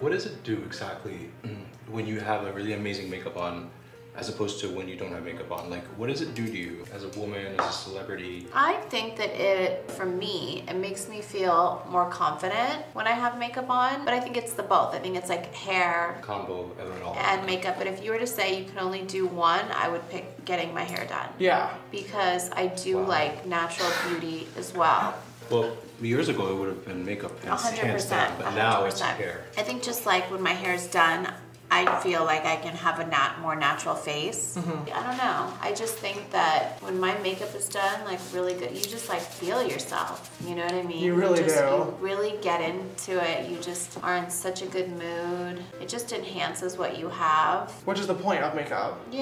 What does it do exactly mm, when you have a really amazing makeup on as opposed to when you don't have makeup on? Like, what does it do to you as a woman, as a celebrity? I think that it, for me, it makes me feel more confident when I have makeup on, but I think it's the both. I think it's like hair Combo of it all. and makeup, but if you were to say you can only do one, I would pick getting my hair done. Yeah. Because I do Wow. like natural beauty as well. Well, years ago it would have been makeup A hands, hundred hands down, percent. but a now hundred it's percent. hair. I think just like when my hair is done, I feel like I can have a nat more natural face. Mm-hmm. I don't know. I just think that when my makeup is done, like really good, you just like feel yourself. You know what I mean? You really just, do. You really get into it. You just are in such a good mood. It just enhances what you have. Which is the point of makeup. Yeah.